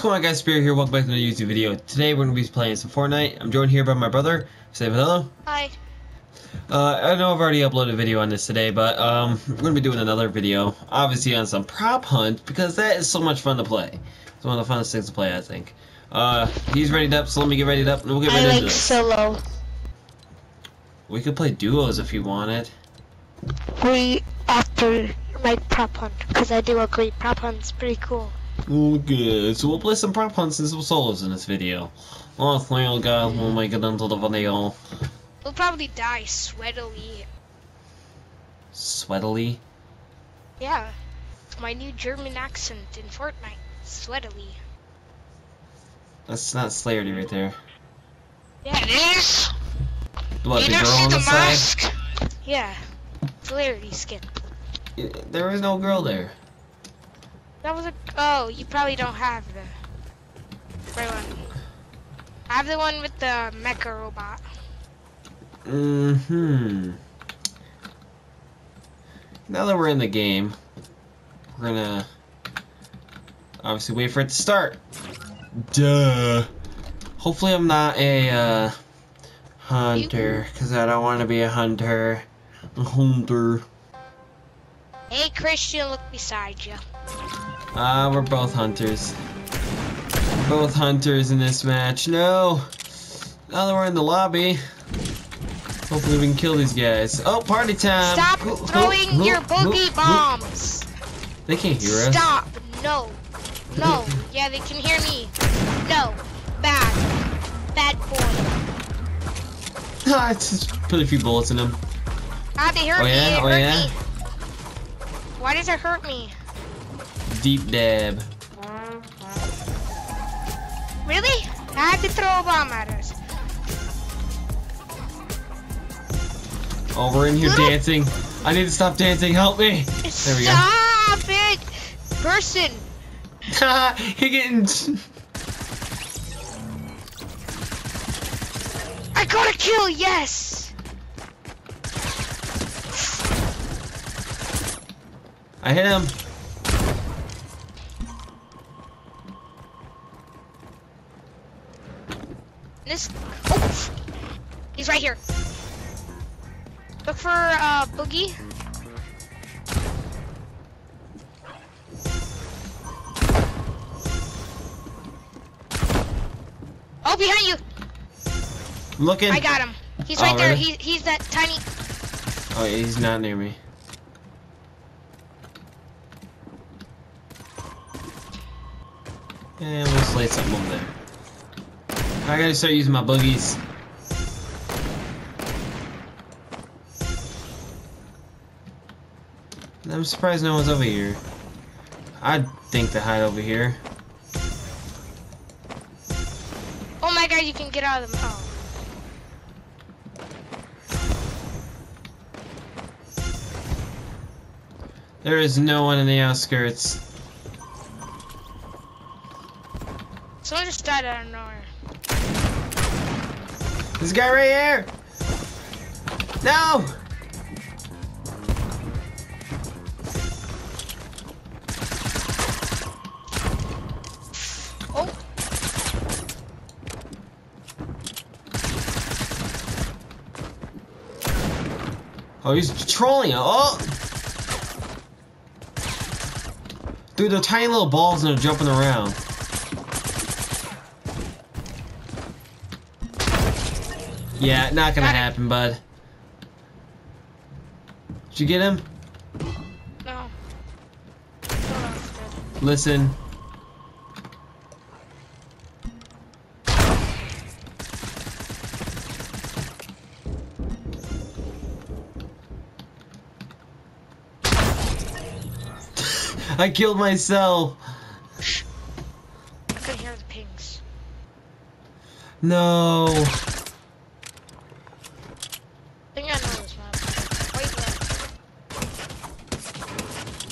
what's going on guys, Spirit here, welcome back to another YouTube video. Today we're going to be playing some Fortnite. I'm joined here by my brother. Say hello. Hi. Uh, I know I've already uploaded a video on this today, but um, we're going to be doing another video, obviously on some prop hunt, because that is so much fun to play. It's one of the funnest things to play, I think. Uh, he's ready up, so let me get ready up, and we'll get right I into like this. solo. We could play duos if you wanted. We after my prop hunt because I do agree prop hunt's pretty cool. Okay, so we'll play some prop hunts and some solos in this video. Oh, thank God, we'll make it into the video. We'll probably die sweatily. Sweatily. Yeah. My new German accent in Fortnite. Sweatily. That's not Slayerty right there. Yeah, it is. What, the girl on the side? Yeah. Flaherty skin. There is no girl there. That was a. Oh, you probably don't have the right one. I have the one with the mecha robot. Mm-hmm. Now that we're in the game, we're gonna obviously wait for it to start. Duh. Hopefully I'm not a uh, hunter, because I don't want to be a hunter. A hunter. Hey, Christian, look beside you. Ah, we're both hunters. Both hunters in this match. No! Now that we're in the lobby, hopefully we can kill these guys. Oh, party time! Stop who- throwing who- your boogie who- bombs. They can't hear us. Stop! No. No. Yeah, they can hear me. No. Bad. Bad boy. Ah, just put a few bullets in them. Ah, they hurt Oh, me. yeah? It Oh, hurt yeah? me. Why does it hurt me? Deep dab. Really? I had to throw a bomb at us. Oh, we're in here Little- dancing. I need to stop dancing. Help me. There we go. Stop it! Person. Getting. I got a kill, yes! I hit him. He's right here. Look for uh, Boogie. Oh, behind you! I'm looking. I got him. He's Oh, right there. really? He, he's that tiny. Oh, yeah, he's not near me. And we'll slay something over there. I gotta start using my boogies. I'm surprised no one's over here. I'd think to hide over here. Oh my god, you can get out of the Oh. There is no one in the outskirts. Someone just died out of nowhere. This guy right here! No! Oh, he's trolling it. Oh! Dude, they're tiny little balls and they're jumping around. Yeah, not gonna happen, bud. Did you get him? no. Listen. I killed myself. I could hear the pings. No. I think I know this map. Wait.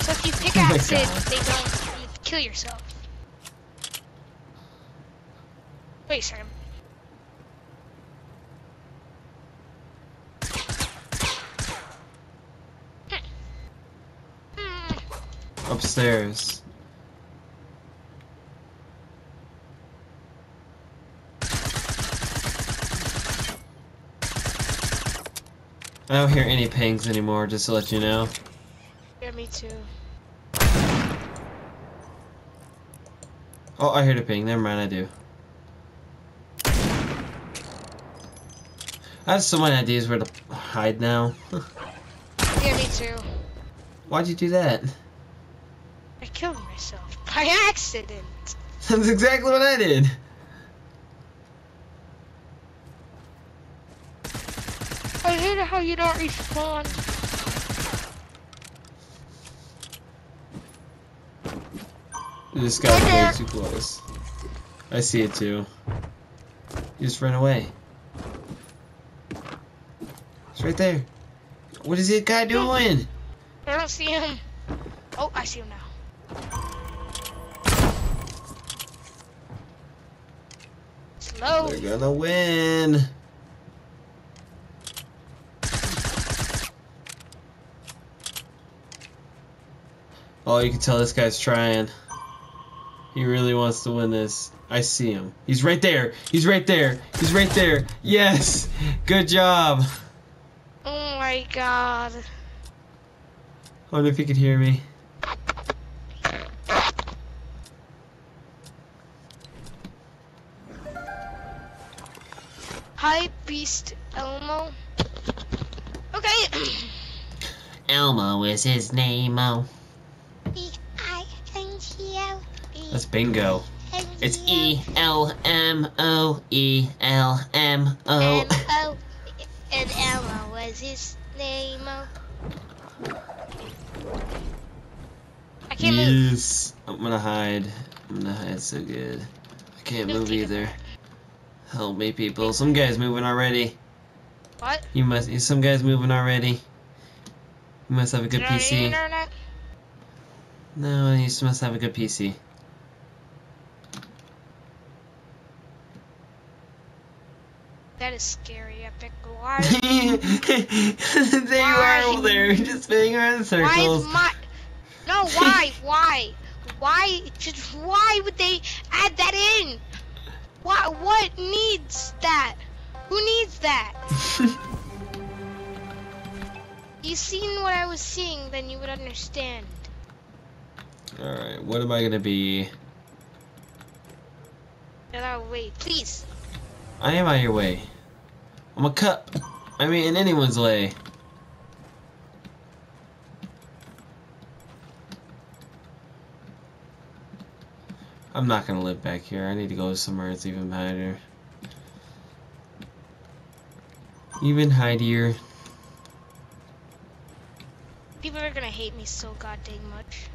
So if you pickaxe oh it, God. they don't you kill yourself. Wait, sorry. upstairs. I don't hear any pings anymore, just to let you know. Yeah, me too. Oh, I heard a ping. Never mind, I do. I have so many ideas where to hide now. yeah, me too. Why'd you do that? Accident. That's exactly what I did. I hate how you don't respond. This guy's way too close. I see it too. You just ran away. It's right there. What is that guy doing? I don't see him. Oh, I see him now. They're gonna win. Oh, you can tell this guy's trying. He really wants to win this. I see him. He's right there. He's right there. He's right there. Yes. Good job. Oh my god. I wonder if he could hear me. Elmo. Okay. Elmo is his name. Oh, B I N G O. that's bingo. It's E L M O E L M M O. O. And Elmo was his name. Oh. I can't move. Yes. I'm gonna hide. I'm gonna hide so good. I can't move either. Help me, people. Some guy's moving already. You must. Some guy's moving already. You must have a good PC. internet? No, you just must have a good PC. That is scary, Epic. Why? there you are over there, just spinning around in Why circles. is my? No, why? why? Why? Just why would they add that in? Why? What needs that? Who needs that? You seen what I was seeing, then you would understand. Alright, what am I gonna be? Get out of the way, please. I am out of your way. I'm a cup. I mean, in anyone's way. I'm not gonna live back here. I need to go somewhere that's even higher. Even higher. People are gonna hate me so goddamn much.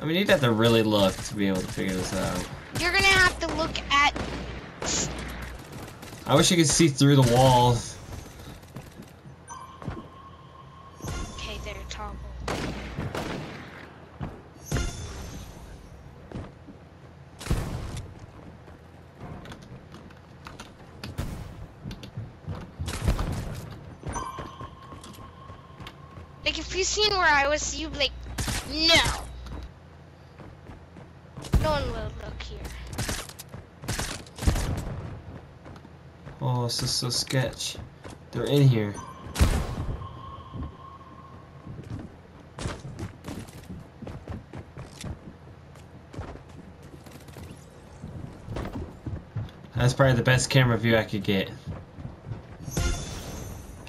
I mean, you'd have to really look to be able to figure this out. You're gonna have to look at. I wish you could see through the walls. You seen where I was, you'd like, no. No one will look here. Oh, this is so sketch. They're in here. That's probably the best camera view I could get.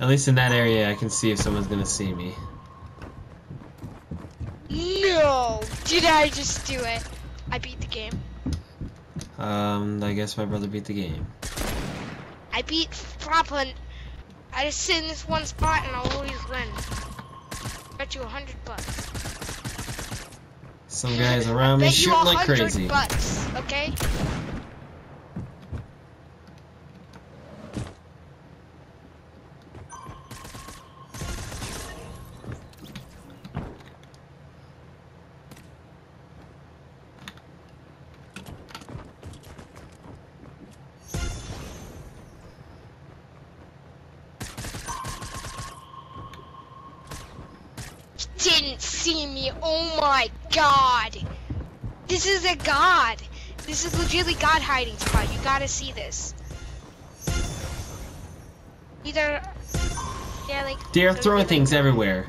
At least in that area, I can see if someone's gonna see me. No! Did I just do it? I beat the game. Um, I guess my brother beat the game. I beat prop hunt. I just sit in this one spot and I'll always win. Bet you a hundred bucks. Some guys around me Bet you a shooting like hundred crazy. bucks, okay? This is legitimately god hiding spot. You gotta see this. Either, yeah, like. They're so throwing like- things everywhere.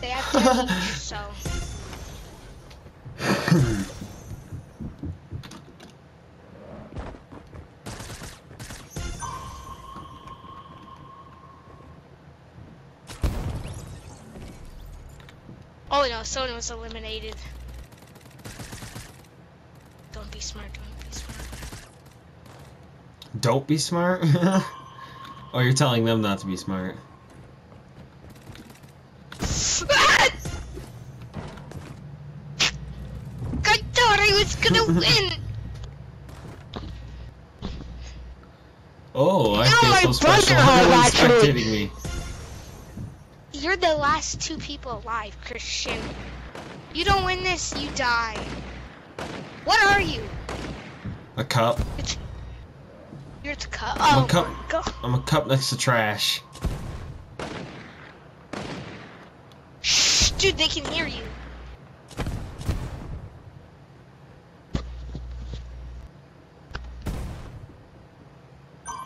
They have 10 each, so. Oh no, someone was eliminated. Don't be smart, don't be smart. Don't be smart. oh, you're telling them not to be smart. I thought I was gonna win! Oh, I feel so special. Everyone's spectating me. You're the last two people alive, Christian. You don't win this, you die. What are you? A cup. It's, You're the cup. I'm a Oh cup. my god. I'm a cup next to trash. Shh, dude, they can hear you.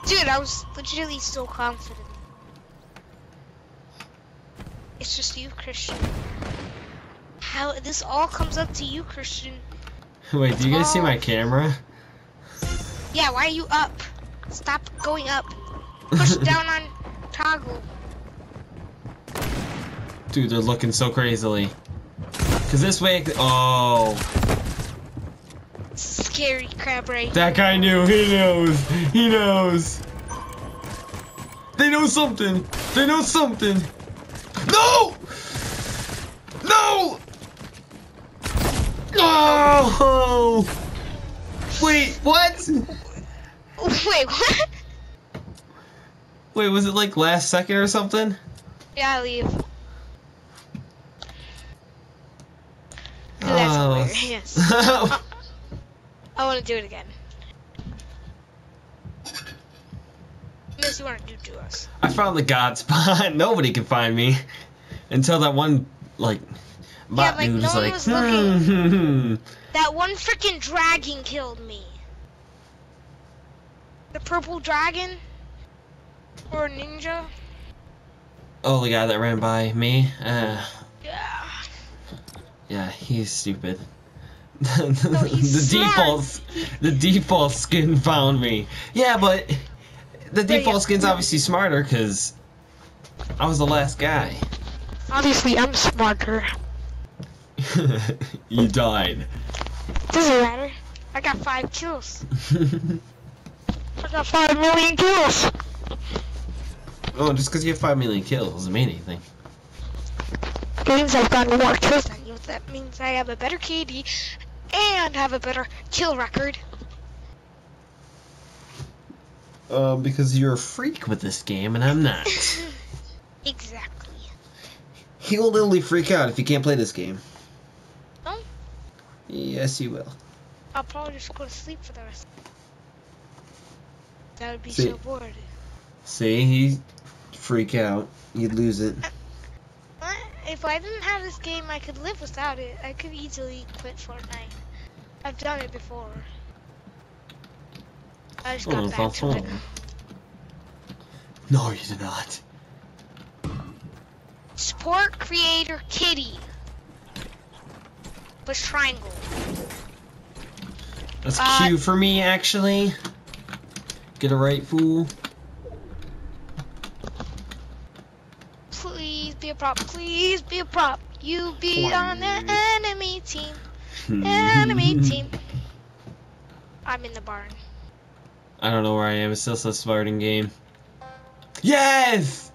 Dude, I was legitimately so confident. It's just you, Christian. How this all comes up to you, Christian. Wait, do you guys see Oh. my camera? Yeah, why are you up? Stop going up. Push down on toggle. Dude, they're looking so crazily. Cause this way, oh, Scary crab right that guy knew. He knows. He knows. They know something. They know something. No! Oh! Wait, what? Wait, what? Wait, was it like last second or something? Yeah, I leave. Dude, that's Oh. hilarious. I want to do it again. Unless you want to do to us. I found the god spot. Nobody can find me until that one like bot like, dude no was one like, was looking. hmm. That one freaking dragon killed me. The purple dragon? Or ninja? Oh, the guy that ran by me. Uh, Yeah. yeah, he's stupid. he's the default, the default skin found me. Yeah, but the yeah. default skin's obviously smarter because I was the last guy. Obviously, I'm smarter. you died. Doesn't matter. I got five kills. I got five million kills. oh, just because you have five million kills doesn't mean anything. means I've gotten more kills than you. That means I have a better KD and have a better kill record. Uh, because you're a freak with this game and I'm not. exactly. He will literally freak out if he can't play this game. Yes, he will. I'll probably just go to sleep for the rest. That would be See. so bored. See, he freak out. You'd lose it. Uh, if I didn't have this game, I could live without it. I could easily quit Fortnite. I've done it before. I just got Oh, back to it. No, you did not. Support creator Kitty. Push triangle. That's Uh, cute for me, actually. Get it right, fool. Please be a prop. Please be a prop. You be on the enemy team. Enemy team. I'm in the barn. I don't know where I am. It's still a starting game. Yes!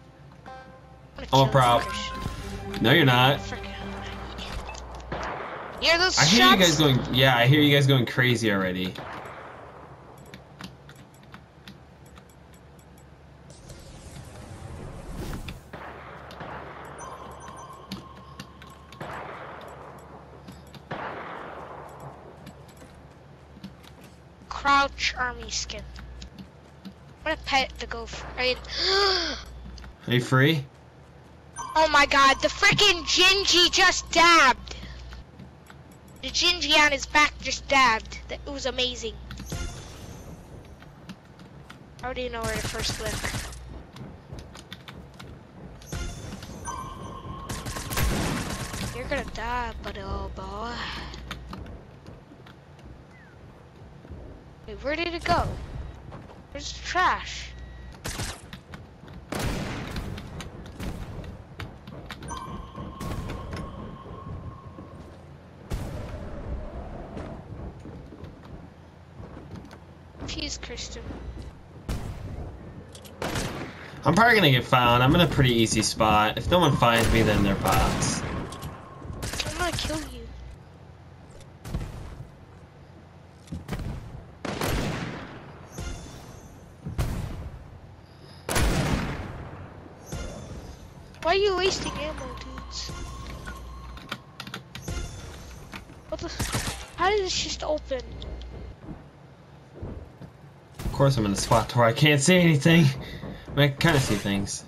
I'm a prop. No, you're not. Freaking- Hear those I hear shots? you guys going. Yeah, I hear you guys going crazy already. Crouch army skin. I'm gonna pet the gopher. Are you free? Oh my god, the freaking Gingy just dabbed. The Gingy on his back just dabbed. That it was amazing. I already know where to first look. You're gonna die, but oh boy. Wait, where did it go? Where's trash? Christian. I'm probably gonna get found. I'm in a pretty easy spot. If no one finds me, then they're bots. Course, I'm in a spot where I can't see anything. I, mean, I can kind of see things.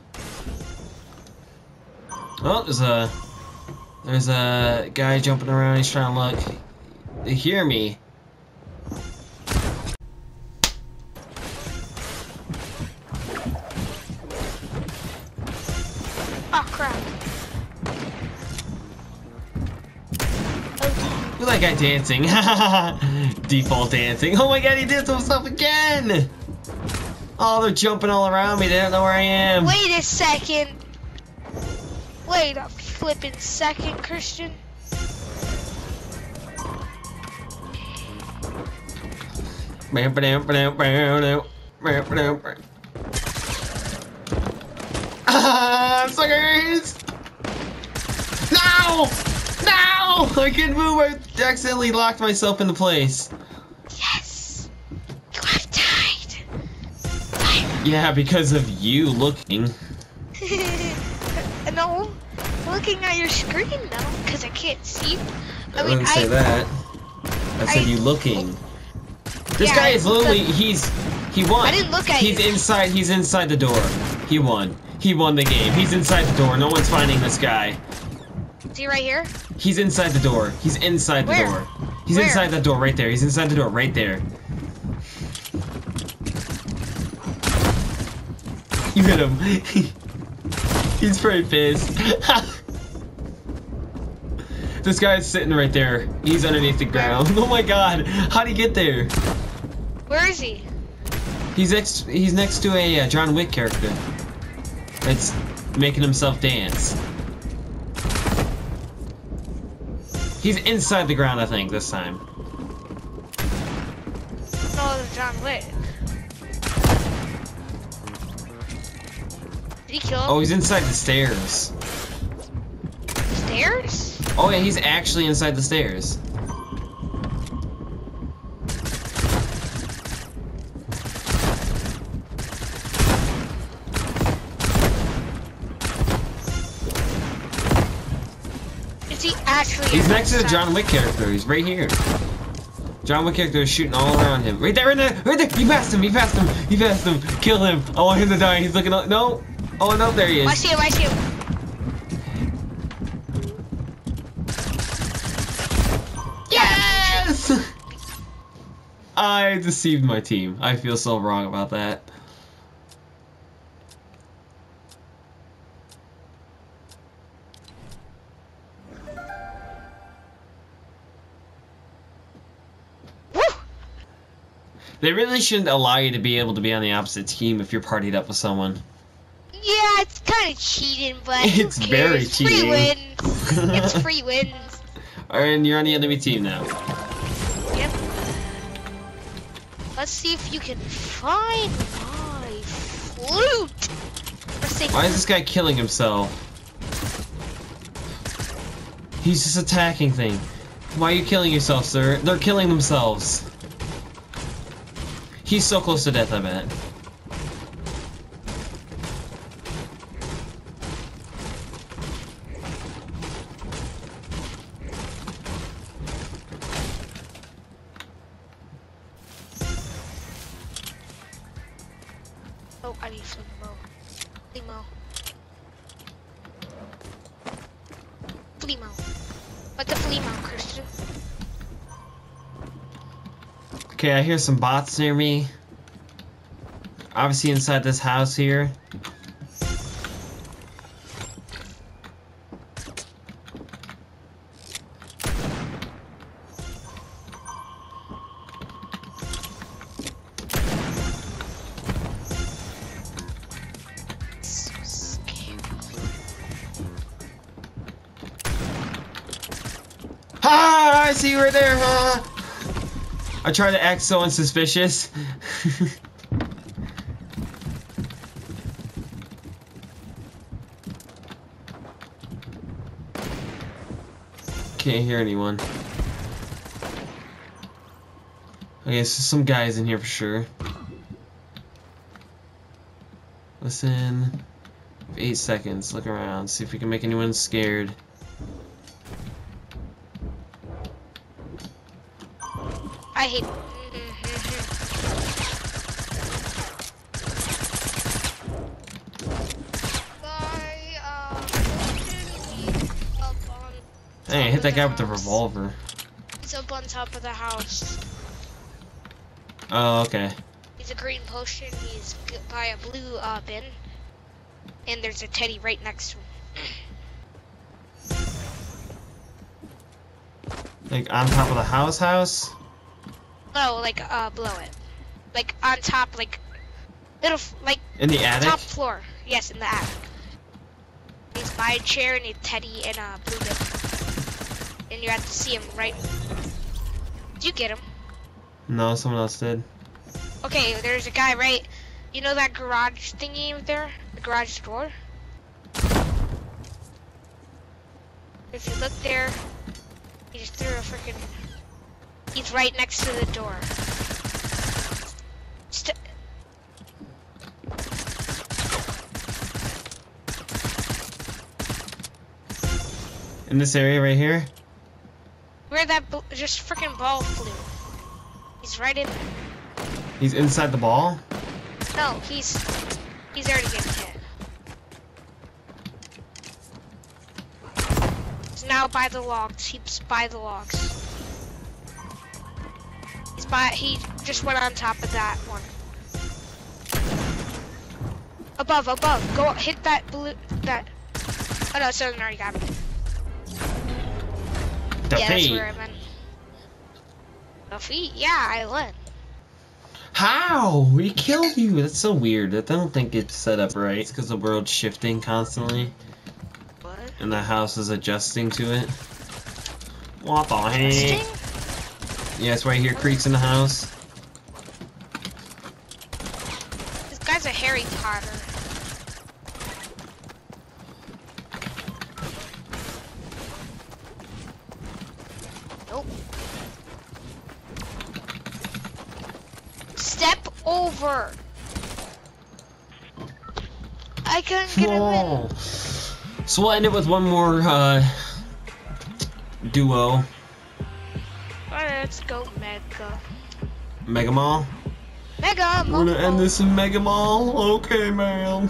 Oh, there's a there's a guy jumping around. He's trying to look. They hear me. Oh crap! Look at that guy dancing. Default dancing. Oh my god, he did to himself again! Oh, they're jumping all around me. They don't know where I am. wait a second. Wait a flipping second, Christian. Ah, suckers! No! No! I can't move. I accidentally locked myself into place. Yes! You have died! Yeah, because of you looking. no, looking at your screen now, because I can't see. I, I mean, didn't say I, that. I said I- you looking. This Yeah, guy is literally he's he won. I didn't look at He's you. inside he's inside the door. He won. He won the game. He's inside the door. No one's finding this guy. See right here? He's inside the door. He's inside the Where? door. He's Where? inside that door right there. He's inside the door right there. You hit him. He's pretty pissed. this guy's sitting right there. He's underneath the ground. Oh my god. How'd he get there? Where is he? He's next. He's next to a uh, John Wick character. It's making himself dance. He's inside the ground, I think, this time. No, John Wick. Did he kill him? Oh, he's inside the stairs. Stairs? Oh yeah, he's actually inside the stairs. He's next to the? John Wick character. He's right here. John Wick character is shooting all around him. Right there, right there, right there. He passed him. He passed him. He passed him. Kill him. I want him to die. He's looking. Up. No. Oh no, there he is. I see him. I see him. Yes! I deceived my team. I feel so wrong about that. They really shouldn't allow you to be able to be on the opposite team if you're partied up with someone. Yeah, it's kind of cheating, but It's very Free cheating. wins. It's free wins. and you're on the enemy team now. Yep. Let's see if you can find my flute. Why is this guy killing himself? He's just attacking thing. Why are you killing yourself, sir? They're killing themselves. He's so close to death, I bet. I hear some bots near me. Obviously inside this house here. Ah, I see you right there. Ah. I try to act so unsuspicious. Can't hear anyone. Okay, so some guys in here for sure. Listen. Eight seconds. Look around. See if we can make anyone scared. Hey, hit that guy with the revolver. He's up on top of the house. Oh, okay. He's a green potion. He's by a blue uh, bin. And there's a teddy right next to him. Like on top of the house house? No, like uh, below it. Like on top, like little, like In the attic? top floor. Yes, in the attic. He's by a chair and a teddy and a blue bin. And you have to see him right. Did you get him? No, someone else did. Okay, there's a guy right. You know that garage thingy over there? The garage door? If you look there, he just threw a freaking. He's right next to the door. St- In this area right here? Where that just freaking ball flew. He's right in. there. He's inside the ball? No, he's he's already getting hit. He's now by the logs. He's by the logs. He's by. He just went on top of that one. Above, above. Go hit that blue. That. Oh no, Southern already got him. Yeah, that's where I meant. Defeat? Yeah, I won. How? We killed you. That's so weird. I don't think it's set up right. It's because the world's shifting constantly What? and the house is adjusting to it. What the heck? Yeah, that's why I hear creaks in the house. This guy's a Harry Potter. Nope. Step over. I couldn't get him in. Whoa. So we'll end it with one more uh, duo. Alright, let's go Mega. Mega Mall. Mega! We're gonna end this in Mega Mall? Okay, man.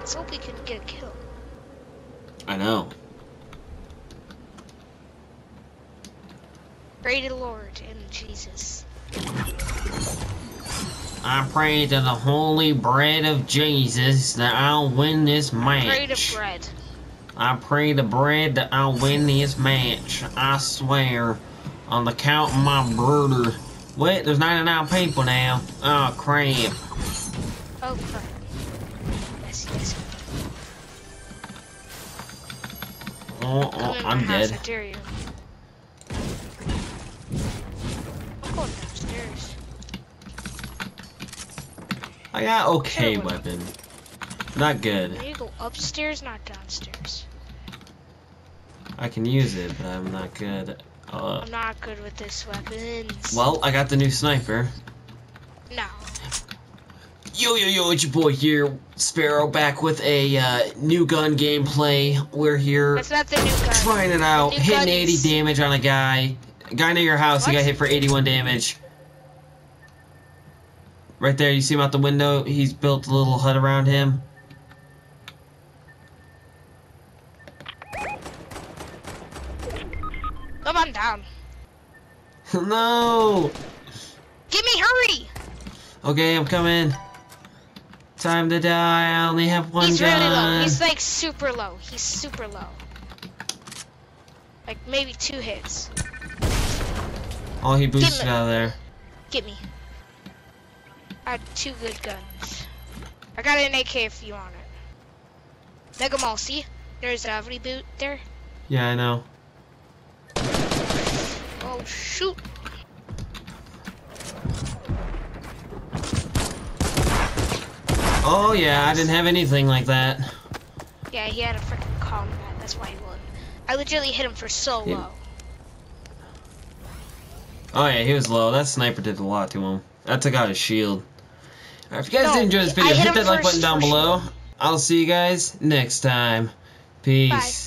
Let's hope we can get a kill. I know. Pray to the Lord and Jesus. I pray to the holy bread of Jesus that I'll win this match. Pray to bread. I pray the bread that I'll win this match. I swear. On the count of my brother. Wait, there's 99 people now. Oh, crap. Oh crap. Yes, yes. Oh, oh, I'm house, dead. I dare you. I'm going downstairs. I got okay weapon. Not good. You go upstairs, not downstairs. I can use it, but I'm not good. Uh, I'm not good with this weapons. well, I got the new sniper. No. Yo, yo, yo, it's your boy here, Sparo, back with a uh, new gun gameplay. We're here That's not the new gun. trying it out, hitting gun 80 damage on a guy. A guy near your house, he got hit for 81 damage. Right there, you see him out the window? He's built a little hut around him. Come on down. no! Give me hurry! Okay, I'm coming. Time to die. I only have one He's gun. really low. He's like super low. He's super low. Like maybe two hits. Oh, he boosted out of there. Get me. I have two good guns. I got an AK if you want it. Mega Mall, see? There's a reboot there. Yeah, I know. Oh shoot. Oh yeah, I didn't have anything like that. Yeah, he had a freaking combat. That's why he won. I legitimately hit him for so low. Oh yeah, he was low. That sniper did a lot to him. That took out his shield. Alright, if you guys No, did enjoy this video, hit hit that like button down below. I'll see you guys next time. Peace.